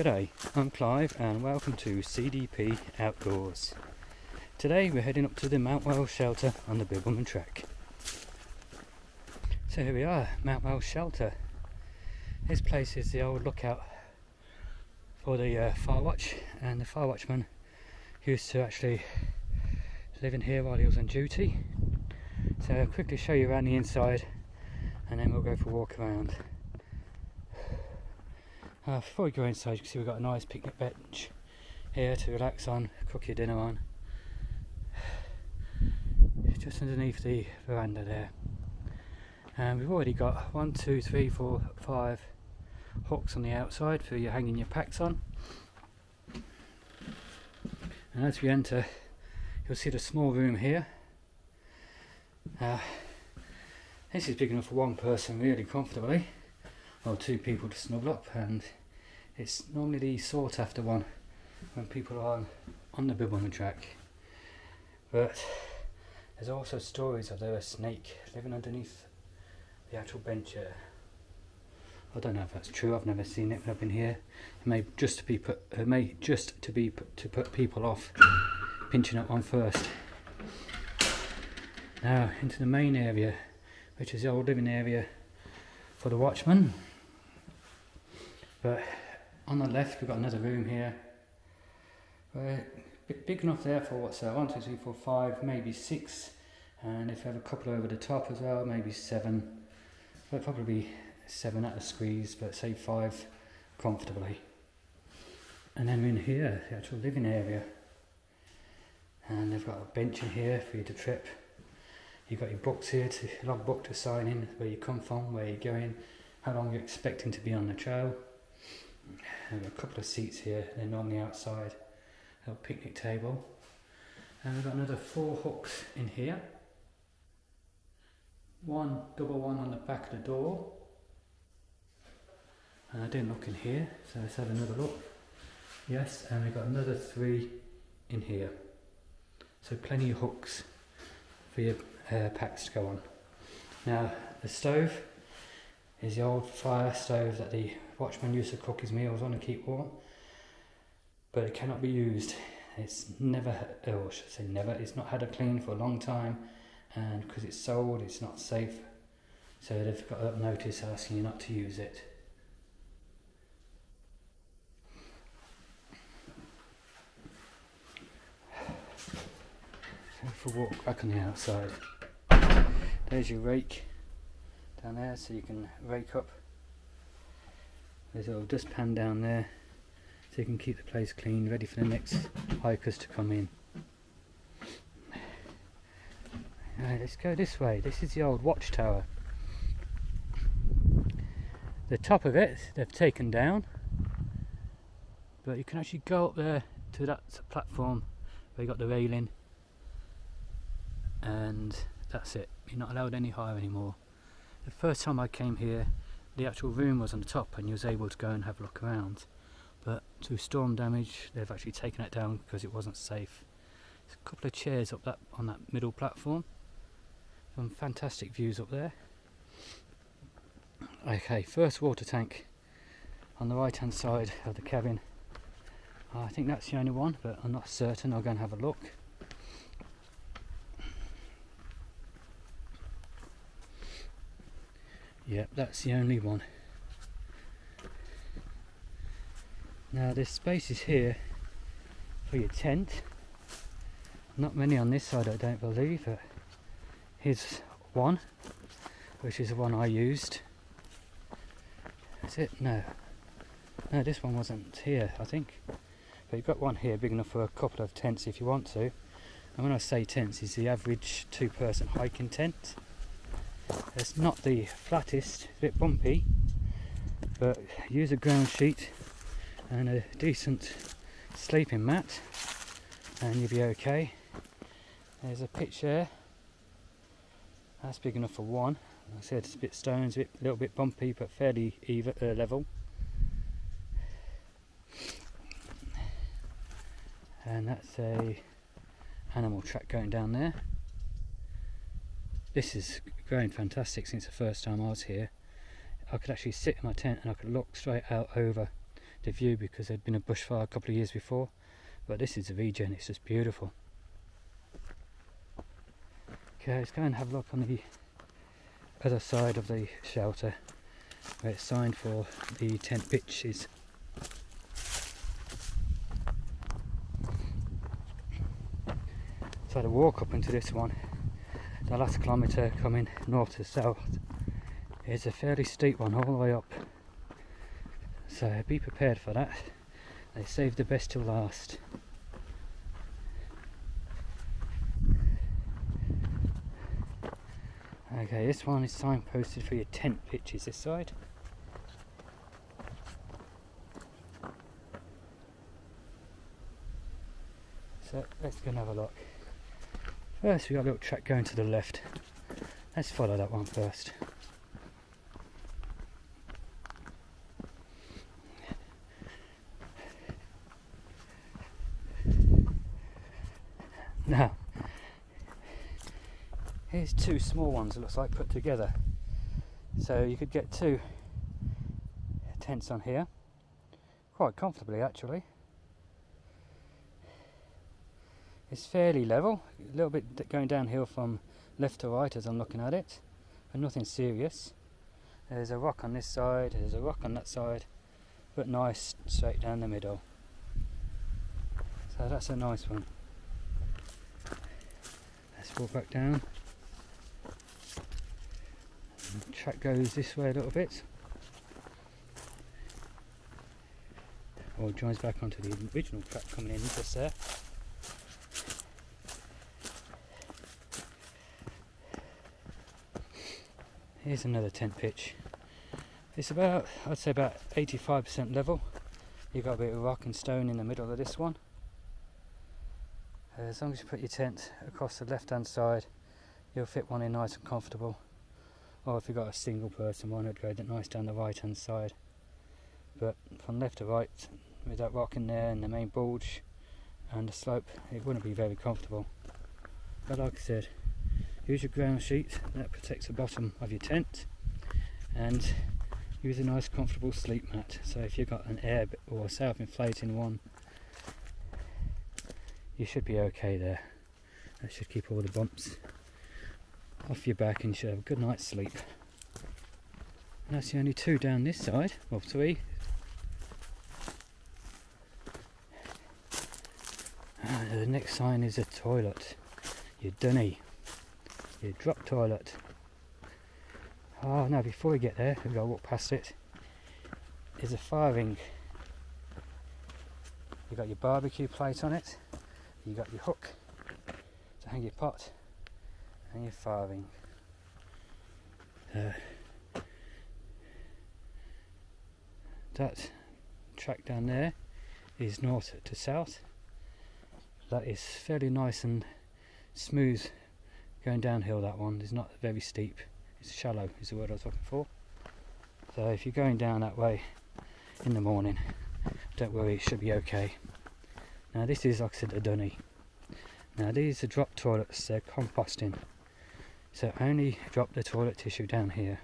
G'day, I'm Clive and welcome to CDP Outdoors. Today we're heading up to the Mount Wells shelter on the Bibbulmun Track. So here we are, Mount Wells shelter. This place is the old lookout for the uh, fire watch and the fire watchman used to actually live in here while he was on duty. So I'll quickly show you around the inside and then we'll go for a walk around. Uh, before we go inside, you can see we've got a nice picnic bench here to relax on, cook your dinner on. Just underneath the veranda there. And we've already got one, two, three, four, five hooks on the outside for you hanging your packs on. And as we enter, you'll see the small room here. Uh, this is big enough for one person really comfortably or two people to snuggle up and it's normally the sought after one when people are on, the Bibbulmun track. But there's also stories of there a snake living underneath the actual bench here. I don't know if that's true. I've never seen it when I've been here. It may just to be put it may just to be put, to put people off pinching up one first. Now into the main area which is the old living area for the watchman. But on the left, we've got another room here. Uh, big enough there for what's there? One, two, three, four, five, maybe six. And if we have a couple over the top as well, maybe seven. Well, probably seven at a squeeze, but say five comfortably. And then in here, the actual living area. And they've got a bench in here for you to trip. You've got your books here, to log book to sign in, where you come from, where you're going, how long you're expecting to be on the trail and a couple of seats here, they're the outside. A picnic table. And we've got another four hooks in here. One double one on the back of the door. And I didn't look in here, so let's have another look. Yes, and we've got another three in here. So plenty of hooks for your uh, packs to go on. Now the stove is the old fire stove that the watchman used to cook his meals on and keep warm, but it cannot be used. It's never, or I should say never, it's not had a clean for a long time, and because it's sold, it's not safe. So they've got a notice asking you not to use it. For a walk back on the outside. There's your rake down there so you can rake up. There's a little dustpan down there so you can keep the place clean ready for the next hikers to come in. Right, let's go this way. This is the old watchtower. The top of it they've taken down but you can actually go up there to that platform where you got the railing and that's it. You're not allowed any higher anymore the first time I came here, the actual room was on the top and you was able to go and have a look around. But to storm damage, they've actually taken it down because it wasn't safe. There's a couple of chairs up that on that middle platform. Some fantastic views up there. Okay, first water tank on the right hand side of the cabin. I think that's the only one, but I'm not certain. I'll go and have a look. Yep, that's the only one. Now this space is here for your tent. Not many on this side I don't believe, but here's one, which is the one I used. Is it? No. No, this one wasn't here, I think. But you've got one here big enough for a couple of tents if you want to. And when I say tents, it's the average two person hiking tent. It's not the flattest, a bit bumpy, but use a ground sheet and a decent sleeping mat and you'll be okay. There's a pitch there. That's big enough for one. Like I said it's a bit stones, a, bit, little bit bumpy but fairly even uh, level. And that's a animal track going down there. This is growing fantastic since the first time I was here. I could actually sit in my tent and I could look straight out over the view because there'd been a bushfire a couple of years before. But this is a regen, it's just beautiful. Okay, let's go and have a look on the other side of the shelter where it's signed for the tent pitches. So I had to walk up into this one, the last kilometre coming north to south is a fairly steep one all the way up. So be prepared for that. They save the best till last. Okay, this one is signposted for your tent pitches this side. So let's go and have a look. First, we got a little track going to the left. Let's follow that one first. Now, here's two small ones, it looks like, put together. So you could get two tents on here, quite comfortably actually. It's fairly level, a little bit going downhill from left to right as I'm looking at it, but nothing serious. There's a rock on this side, there's a rock on that side, but nice straight down the middle. So that's a nice one. Let's walk back down. The track goes this way a little bit. Or joins back onto the original track coming in just there. Here's another tent pitch. It's about, I'd say about 85% level. You've got a bit of rock and stone in the middle of this one. Uh, as long as you put your tent across the left hand side, you'll fit one in nice and comfortable. Or if you've got a single person one, it'd go nice down the right hand side. But from left to right, with that rock in there and the main bulge and the slope, it wouldn't be very comfortable. But like I said, use your ground sheet that protects the bottom of your tent. And use a nice comfortable sleep mat. So if you've got an air or self-inflating one you should be okay there. That should keep all the bumps off your back and you should have a good night's sleep. And that's the only two down this side well three. Ah, the next sign is a toilet. You dunny your drop toilet. Oh no, before we get there, we've got to walk past it, is a fire ring. You've got your barbecue plate on it, you've got your hook to hang your pot, and your fire ring. Uh, that track down there is north to south. That is fairly nice and smooth going downhill that one is not very steep. It's shallow is the word I was looking for. So if you're going down that way in the morning don't worry it should be okay. Now this is like I said a dunny. Now these are drop toilets they're composting. So only drop the toilet tissue down here.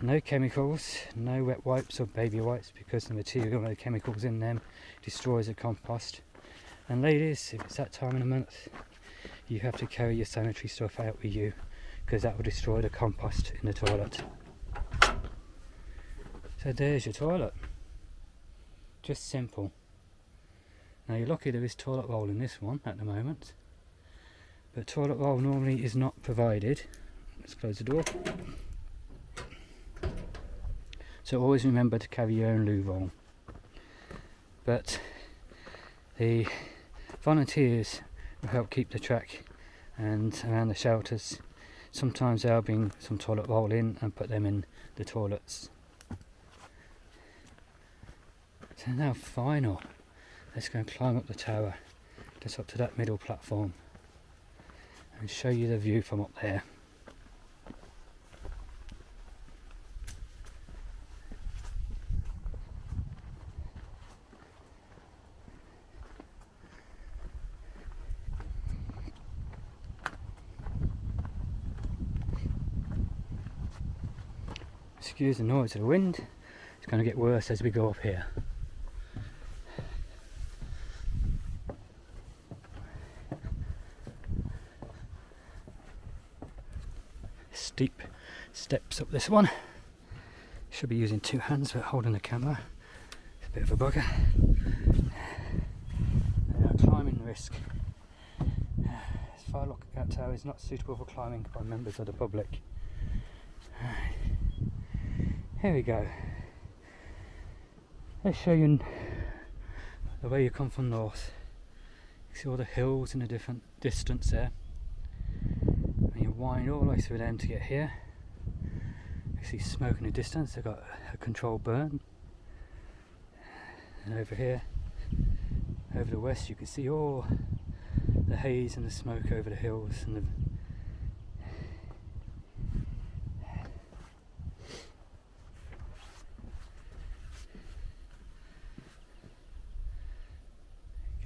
No chemicals no wet wipes or baby wipes because the material and chemicals in them destroys the compost. And ladies if it's that time of the month you have to carry your sanitary stuff out with you because that will destroy the compost in the toilet. So there's your toilet. Just simple. Now you're lucky there is toilet roll in this one at the moment. But toilet roll normally is not provided. Let's close the door. So always remember to carry your own loo roll. But the volunteers help keep the track and around the shelters. Sometimes they'll bring some toilet roll in and put them in the toilets. So now final, let's go and climb up the tower, just up to that middle platform and show you the view from up there. Excuse the noise of the wind. It's going to get worse as we go up here. Steep steps up this one. Should be using two hands for holding the camera. It's a bit of a bugger. Climbing risk. This far lookout tower is not suitable for climbing by members of the public. Here we go. Let's show you the way you come from north. You see all the hills in a different distance there. And you wind all the way through them to get here. You see smoke in the distance, they've got a controlled burn. And over here, over the west, you can see all the haze and the smoke over the hills and the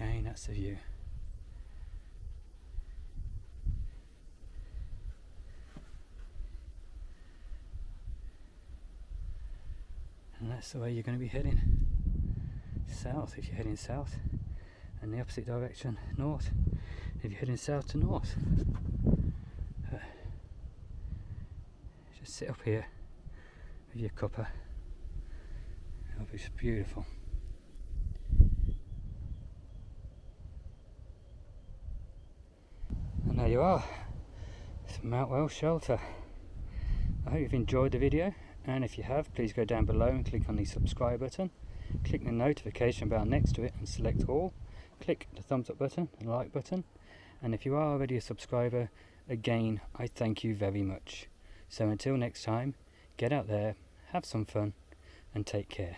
Again, the view. And that's the way you're going to be heading south if you're heading south, and the opposite direction north if you're heading south to north. Uh, just sit up here with your cuppa. It'll be beautiful. And there you are, it's Mountwell Shelter. I hope you've enjoyed the video and if you have please go down below and click on the subscribe button. Click the notification bell next to it and select all. Click the thumbs up button and like button. And if you are already a subscriber again I thank you very much. So until next time get out there have some fun and take care